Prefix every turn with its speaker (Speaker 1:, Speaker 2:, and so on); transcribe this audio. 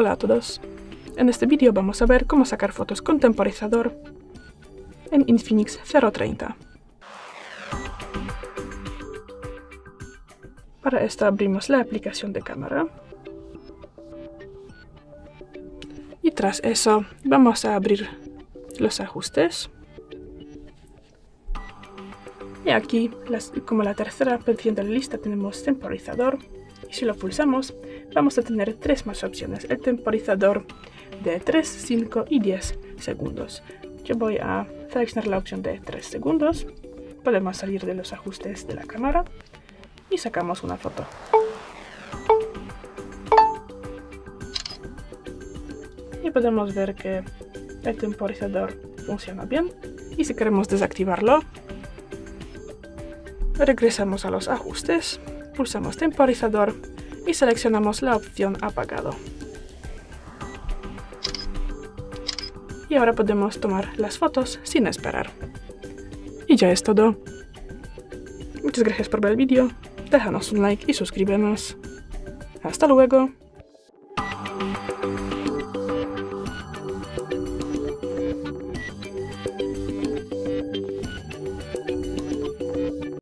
Speaker 1: Hola a todos. En este vídeo vamos a ver cómo sacar fotos con temporizador en Infinix 030. Para esto abrimos la aplicación de cámara. Y tras eso vamos a abrir los ajustes. Y aquí, como la tercera opción de la lista, tenemos temporizador. Y si lo pulsamos, vamos a tener tres más opciones. El temporizador de 3, 5 y 10 segundos. Yo voy a seleccionar la opción de 3 segundos. Podemos salir de los ajustes de la cámara y sacamos una foto. Y podemos ver que el temporizador funciona bien. Y si queremos desactivarlo, regresamos a los ajustes, pulsamos temporizador y seleccionamos la opción apagado. Y ahora podemos tomar las fotos sin esperar. Y ya es todo. Muchas gracias por ver el vídeo, déjanos un like y suscríbenos. Hasta luego.